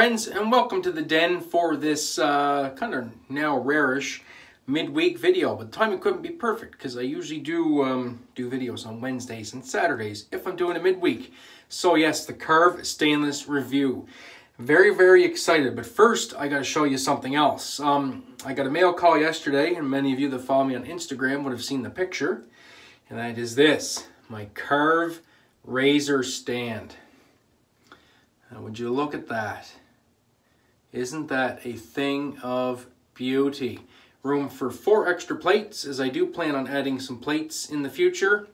Friends and welcome to the den for this uh, kind of now rarish midweek video. But the timing couldn't be perfect because I usually do um, do videos on Wednesdays and Saturdays if I'm doing a midweek. So yes, the Karve Stainless Review. Very, very excited. But first, I got to show you something else. Um, I got a mail call yesterday and many of you that follow me on Instagram would have seen the picture. And that is this, my Karve Razor Stand. Now, would you look at that? Isn't that a thing of beauty? Room for four extra plates, as I do plan on adding some plates in the future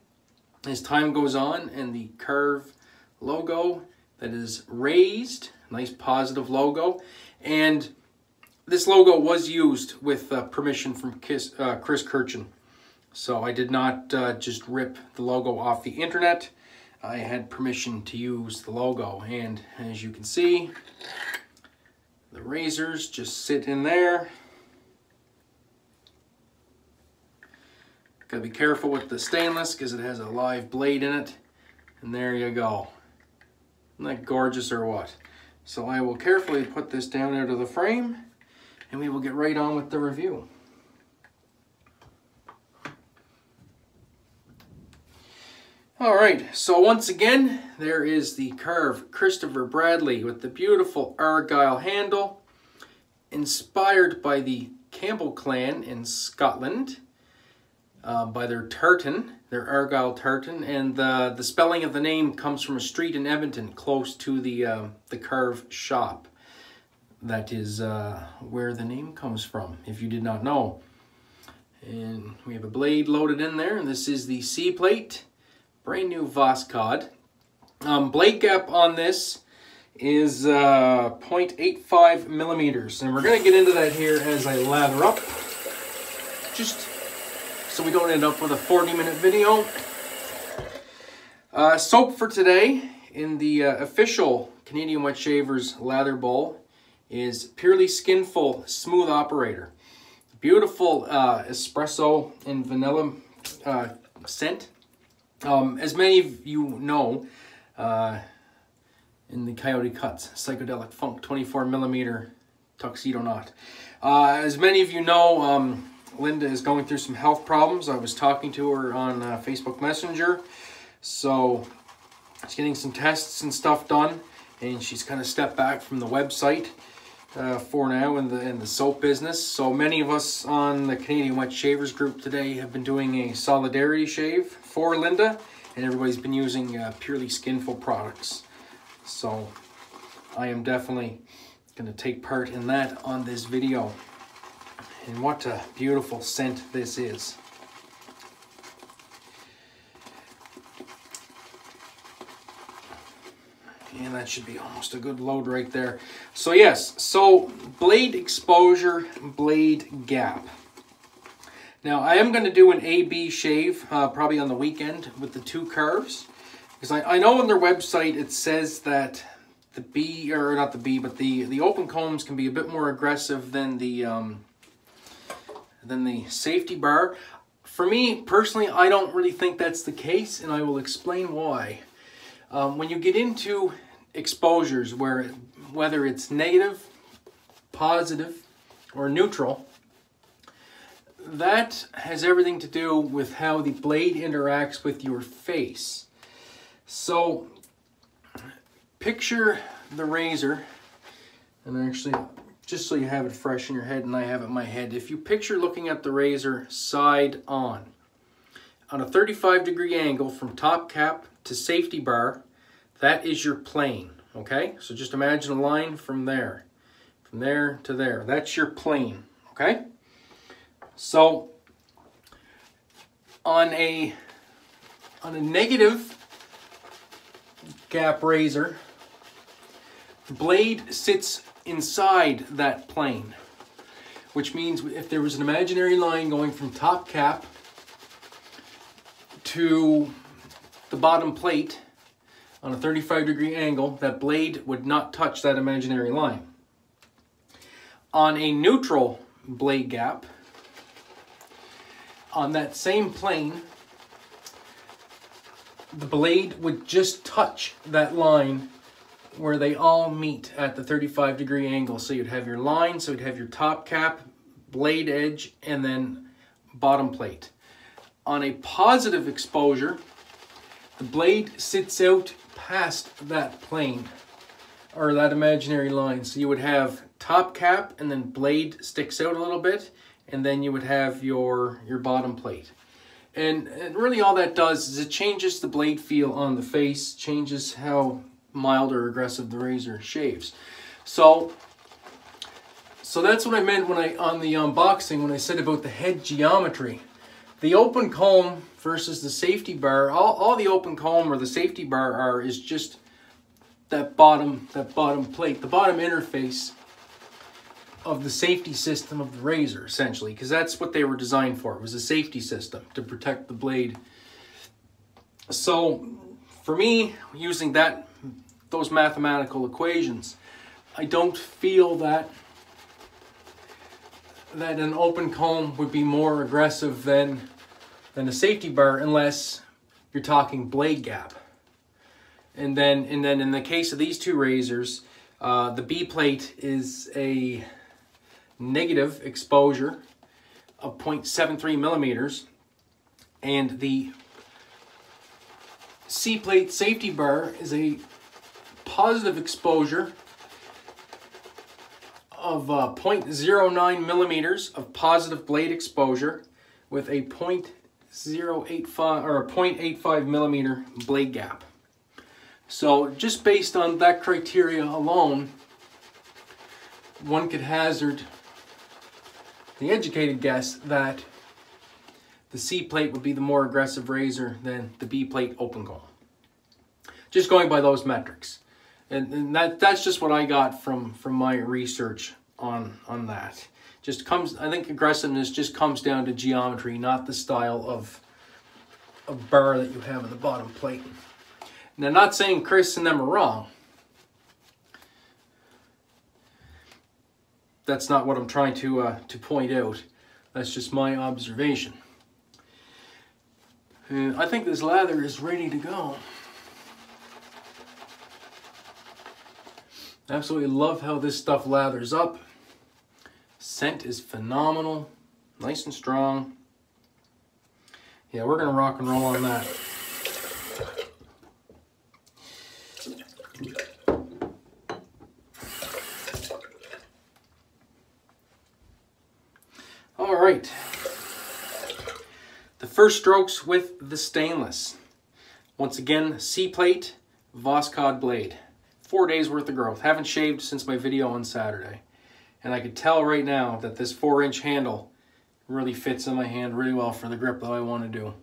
as time goes on, and the Karve logo that is raised, nice positive logo, and this logo was used with uh, permission from Kiss, uh, Chris Kirchen. So I did not uh, just rip the logo off the internet. I had permission to use the logo. And as you can see, the razors just sit in there. Gotta be careful with the stainless because it has a live blade in it. And there you go. Isn't that gorgeous or what? So I will carefully put this down out of the frame and we will get right on with the review. All right, so once again, there is the Karve Christopher Bradley with the beautiful Argyle handle, inspired by the Campbell clan in Scotland, uh, by their tartan, their Argyle tartan, and the, the spelling of the name comes from a street in Edmonton close to the, uh, the Karve shop. That is uh, where the name comes from, if you did not know. And we have a blade loaded in there, and this is the C-plate brand new Voskhod. Um, blade gap on this is uh, 0.85 millimeters. And we're going to get into that here as I lather up. Just so we don't end up with a 40 minute video. Uh, soap for today in the uh, official Canadian Wet Shavers lather bowl is Purely Skinfull Smooth Operator. Beautiful uh, espresso and vanilla uh, scent. Um, as many of you know, uh, in the Coyote Cuts Psycho-Delic Funk 24 millimeter tuxedo knot. Uh, as many of you know, um, Linda is going through some health problems. I was talking to her on uh, Facebook Messenger. So she's getting some tests and stuff done. And she's kind of stepped back from the website uh, for now in the, in the soap business. So many of us on the Canadian Wet Shavers group today have been doing a solidarity shave for Linda. And everybody's been using uh, Purely Skinfull products. So I am definitely going to take part in that on this video. And what a beautiful scent this is. And that should be almost a good load right there. So yes, so blade exposure, blade gap. Now I am going to do an A-B shave uh, probably on the weekend with the two Karves. Because I, I know on their website it says that the B, or not the B, but the, the open combs can be a bit more aggressive than the, um, than the safety bar. For me, personally, I don't really think that's the case, and I will explain why. Um, when you get into exposures where whether it's negative, positive, or neutral, that has everything to do with how the blade interacts with your face. So picture the razor, and actually, just so you have it fresh in your head and I have it in my head, if you picture looking at the razor side on, on a 35 degree angle from top cap to safety bar, that is your plane, okay? So just imagine a line from there, from there to there. That's your plane, okay? So on a on a negative gap razor, the blade sits inside that plane, which means if there was an imaginary line going from top cap to the bottom plate, on a 35 degree angle, that blade would not touch that imaginary line. On a neutral blade gap, on that same plane, the blade would just touch that line where they all meet at the 35 degree angle. So you'd have your line, so you'd have your top cap, blade edge, and then bottom plate. On a positive exposure, the blade sits out past that plane or that imaginary line. So you would have top cap and then blade sticks out a little bit and then you would have your, your bottom plate. And, and really all that does is it changes the blade feel on the face, changes how mild or aggressive the razor shaves. So, so that's what I meant when I on the unboxing when I said about the head geometry. The open comb versus the safety bar, all, all the open comb or the safety bar are is just that bottom that bottom plate, the bottom interface of the safety system of the razor, essentially, because that's what they were designed for. It was a safety system to protect the blade. So, for me, using that those mathematical equations, I don't feel that that an open comb would be more aggressive than than a safety bar unless you're talking blade gap. And then and then in the case of these two razors, uh, the B plate is a negative exposure of 0.73 millimeters and the C plate safety bar is a positive exposure of uh, 0.09 millimeters of positive blade exposure with a 0.085 or a 0.85 millimeter blade gap. So just based on that criteria alone, one could hazard the educated guess that the C plate would be the more aggressive razor than the B plate open comb. Just going by those metrics. And, and that that's just what I got from, from my research on, on that. Just comes, I think aggressiveness just comes down to geometry, not the style of, of bar that you have in the bottom plate. Now, not saying Chris and them are wrong. That's not what I'm trying to, uh, to point out. That's just my observation. And I think this lather is ready to go. Absolutely love how this stuff lathers up. Scent is phenomenal, nice and strong. Yeah, we're gonna rock and roll on that. right. The first strokes with the stainless. Once again, C-plate, Voskhod blade. Four days worth of growth. Haven't shaved since my video on Saturday. And I could tell right now that this four inch handle really fits in my hand really well for the grip that I want to do.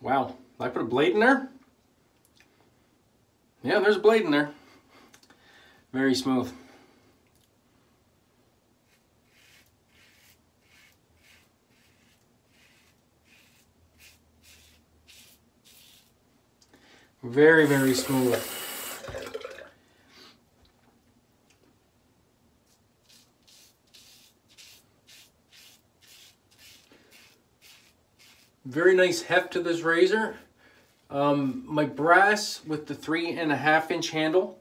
Wow. I put a blade in there? Yeah, there's a blade in there. Very smooth. Very, very smooth. Very nice heft to this razor. Um, my brass with the three and a half inch handle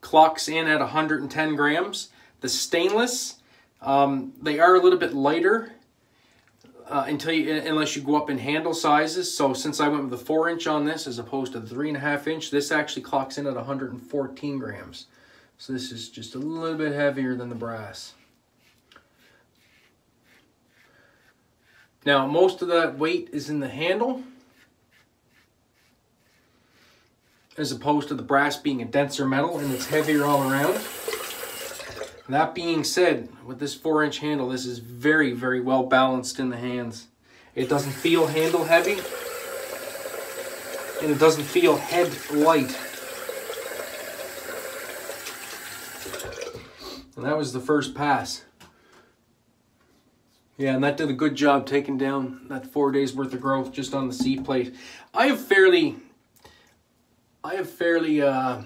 clocks in at 110 grams. The stainless, um, they are a little bit lighter uh, until you, unless you go up in handle sizes. So since I went with the four inch on this as opposed to the three and a half inch, this actually clocks in at 114 grams. So this is just a little bit heavier than the brass. Now most of that weight is in the handle. As opposed to the brass being a denser metal and it's heavier all around. That being said, with this 4-inch handle, this is very, very well balanced in the hands. It doesn't feel handle heavy, and it doesn't feel head light. And that was the first pass. Yeah, and that did a good job taking down that four days worth of growth just on the C plate. I have fairly I have fairly uh,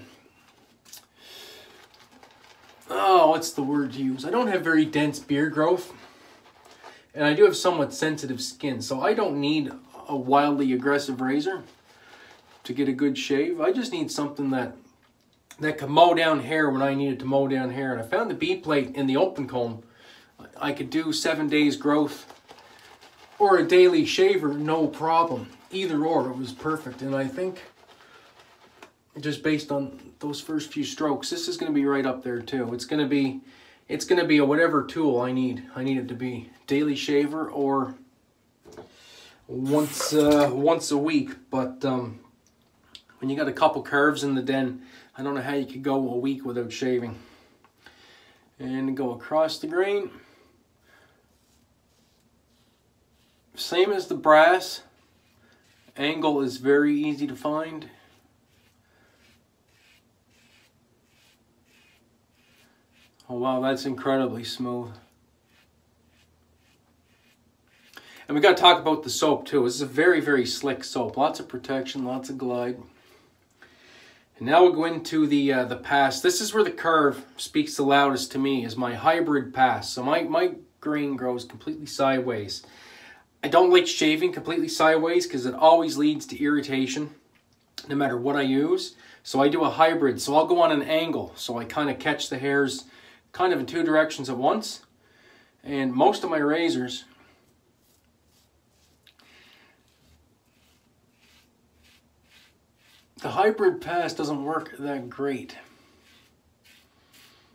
oh, what's the word to use? I don't have very dense beard growth. And I do have somewhat sensitive skin, so I don't need a wildly aggressive razor to get a good shave. I just need something that that can mow down hair when I needed to mow down hair. And I found the B-plate in the open comb. I could do seven days growth or a daily shaver, no problem. Either or, it was perfect. And I think just based on those first few strokes, this is going to be right up there too. It's going to be, it's going to be a whatever tool I need. I need it to be daily shaver or once uh, once a week. But um, when you got a couple Karves in the den, I don't know how you could go a week without shaving. And go across the grain. Same as the brass. Angle is very easy to find. Oh wow, that's incredibly smooth. And we got to talk about the soap too. This is a very, very slick soap. Lots of protection, lots of glide. And now we'll go into the uh, the pass. This is where the Karve speaks the loudest to me, is my hybrid pass. So my, my grain grows completely sideways. I don't like shaving completely sideways because it always leads to irritation no matter what I use. So I do a hybrid. So I'll go on an angle. So I kind of catch the hairs kind of in two directions at once. And most of my razors The hybrid pass doesn't work that great.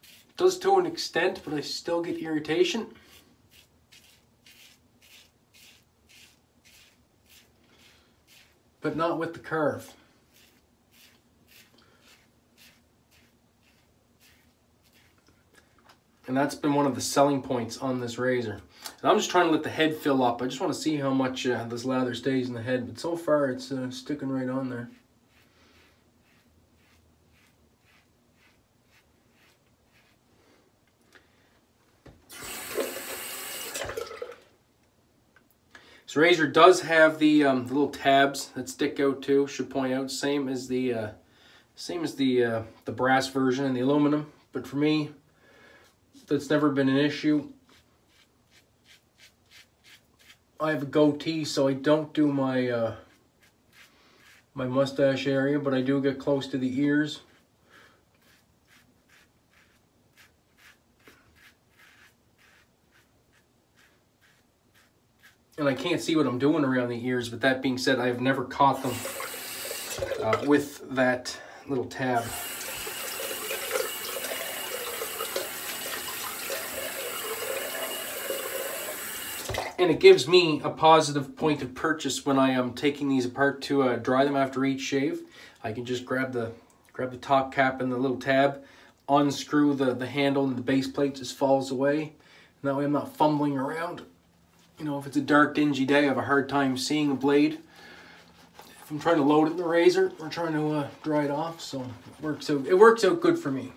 It does to an extent, but I still get irritation. But not with the Karve. And that's been one of the selling points on this razor. And I'm just trying to let the head fill up. I just want to see how much uh, this lather stays in the head. But so far, it's uh, sticking right on there. This razor does have the, um, the little tabs that stick out too. Should point out, same as the uh, same as the uh, the brass version and the aluminum. But for me, that's never been an issue. I have a goatee, so I don't do my uh, my mustache area, but I do get close to the ears. and I can't see what I'm doing around the ears, but that being said, I've never caught them uh, with that little tab. And it gives me a positive point of purchase when I am taking these apart to uh, dry them after each shave. I can just grab the grab the top cap and the little tab, unscrew the, the handle and the base plate just falls away. And that way I'm not fumbling around you know, if it's a dark, dingy day, I have a hard time seeing a blade. If I'm trying to load it in the razor or trying to uh, dry it off, so it works out. It works out good for me.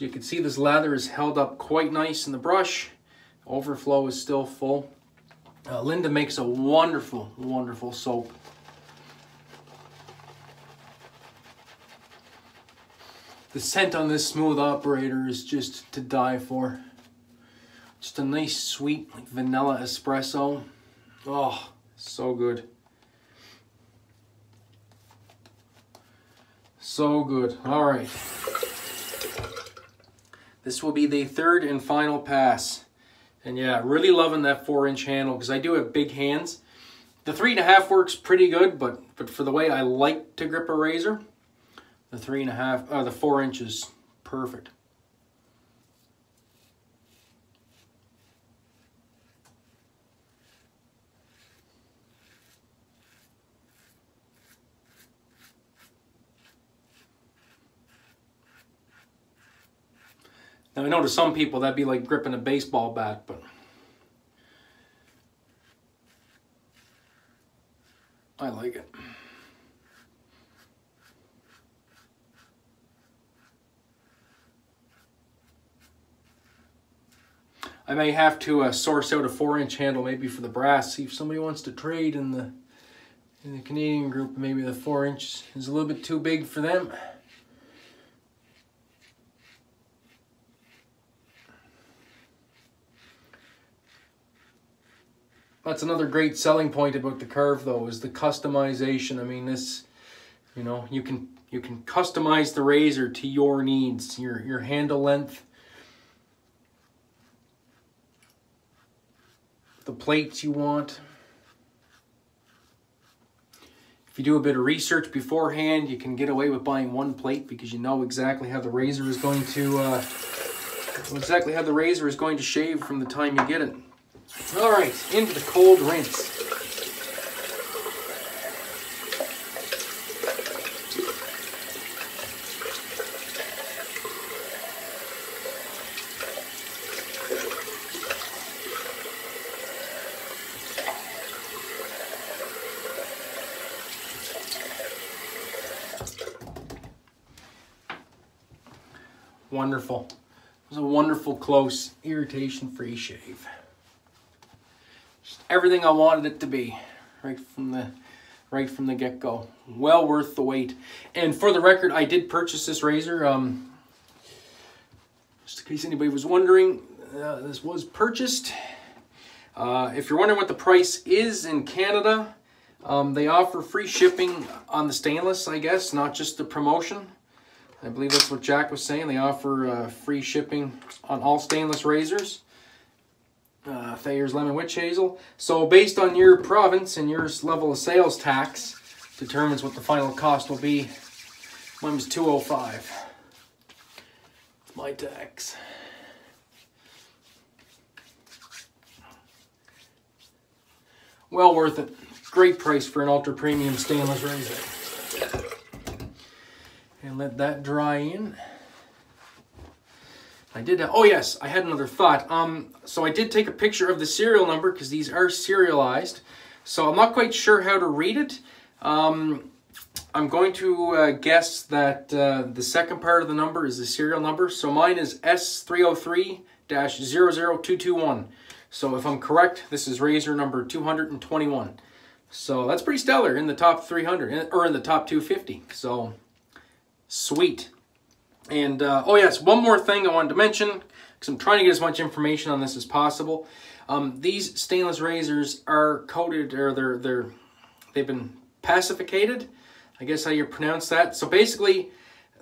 So you can see this lather is held up quite nice in the brush. Overflow is still full. Uh, Linda makes a wonderful, wonderful soap. The scent on this smooth operator is just to die for. Just a nice sweet like vanilla espresso. Oh, so good. So good. All right. This will be the third and final pass. And yeah, really loving that four inch handle because I do have big hands. The three and a half works pretty good, but, but for the way I like to grip a razor, the three and a half, uh, the four inches, perfect. Now I know to some people that'd be like gripping a baseball bat, but I like it. I may have to uh, source out a four inch handle maybe for the brass, see if somebody wants to trade in the in the Canadian group, maybe the four inch is a little bit too big for them. That's another great selling point about the Karve though, is the customization. I mean, this, you know, you can you can customize the razor to your needs, your your handle length, the plates you want. If you do a bit of research beforehand, you can get away with buying one plate because you know exactly how the razor is going to uh, exactly how the razor is going to shave from the time you get it. All right, into the cold rinse. Wonderful. It was a wonderful, close, irritation-free shave. Everything I wanted it to be, right from the right from the get-go. Well worth the wait. And for the record, I did purchase this razor. Um, just in case anybody was wondering, uh, this was purchased. Uh, if you're wondering what the price is in Canada, um, they offer free shipping on the stainless, I guess, not just the promotion. I believe that's what Jack was saying. They offer uh, free shipping on all stainless razors. Uh, Thayer's Lemon Witch Hazel. So based on your province and your level of sales tax determines what the final cost will be. Mine was 205. My tax. Well worth it. Great price for an ultra premium stainless razor and let that dry in. I did, oh yes, I had another thought. Um, so I did take a picture of the serial number because these are serialized. So I'm not quite sure how to read it. Um, I'm going to uh, guess that uh, the second part of the number is the serial number. So mine is S303-00221. So if I'm correct, this is razor number 221. So that's pretty stellar in the top 300, or in the top 250. So Sweet. And, uh, oh yes, one more thing I wanted to mention, because I'm trying to get as much information on this as possible. Um, these stainless razors are coated, or they're, they're, they've been pacificated, I guess how you pronounce that. So basically,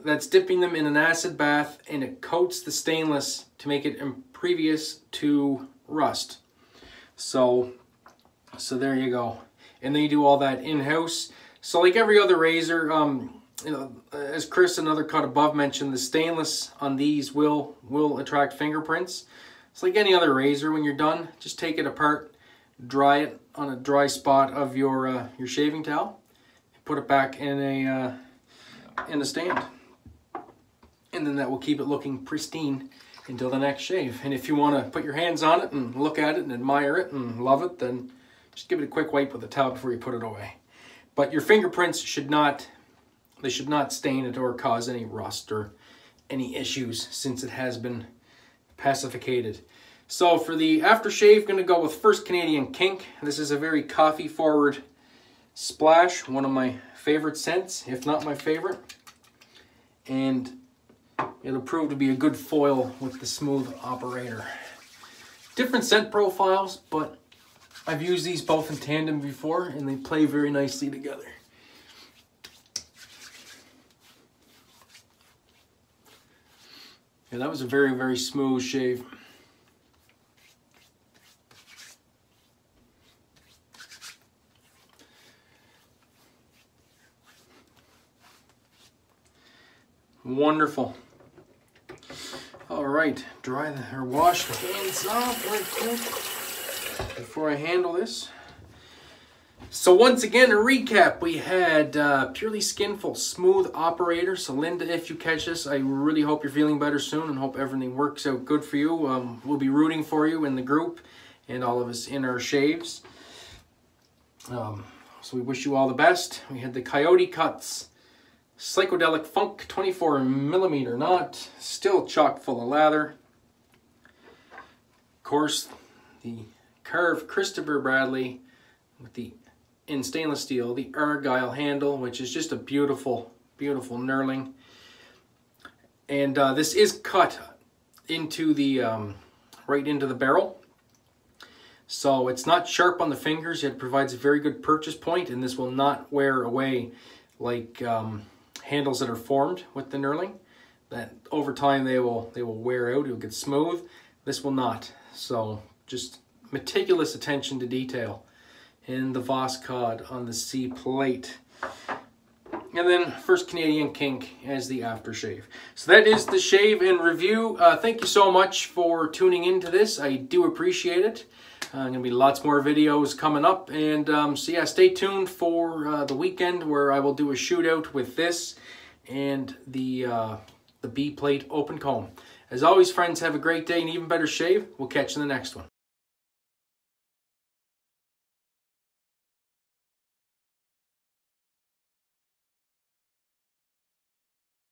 that's dipping them in an acid bath, and it coats the stainless to make it impervious to rust. So, so there you go. And then you do all that in-house. So like every other razor, um, you know, as Chris another cut above mentioned, the stainless on these will will attract fingerprints. It's like any other razor. When you're done, just take it apart, dry it on a dry spot of your uh, your shaving towel, put it back in a uh, in a stand, and then that will keep it looking pristine until the next shave. And if you want to put your hands on it and look at it and admire it and love it, then just give it a quick wipe with a towel before you put it away. But your fingerprints should not they should not stain it or cause any rust or any issues since it has been pacificated. So for the aftershave, going to go with First Canadian Kink. This is a very coffee forward splash, one of my favorite scents, if not my favorite. And it'll prove to be a good foil with the Smooth Operator. Different scent profiles, but I've used these both in tandem before and they play very nicely together. Yeah, that was a very, very smooth shave. Wonderful. All right, dry the, or wash the hands off right quick before I handle this. So once again, a recap, we had uh, Purely Skinfull Smooth Operator. So Linda, if you catch this, I really hope you're feeling better soon and hope everything works out good for you. Um, we'll be rooting for you in the group and all of us in our shaves. Um, so we wish you all the best. We had the Coyote Cuts Psycho-Delic Funk 24 millimeter knot, still chock full of lather. Of course, the Karve Christopher Bradley with the in stainless steel, the Argyle handle, which is just a beautiful, beautiful knurling. And uh, this is cut into the, um, right into the barrel. So it's not sharp on the fingers, it provides a very good purchase point, and this will not wear away like um, handles that are formed with the knurling. That over time they will they will wear out, it'll get smooth. This will not. So just meticulous attention to detail in the Voskhod on the C plate. And then First Canadian Kink as the aftershave. So that is the shave and review. Uh, thank you so much for tuning into this. I do appreciate it. Uh, going to be lots more videos coming up. And um, so yeah, stay tuned for uh, the weekend where I will do a shootout with this and the, uh, the B-plate open comb. As always, friends, have a great day and even better shave. We'll catch you in the next one.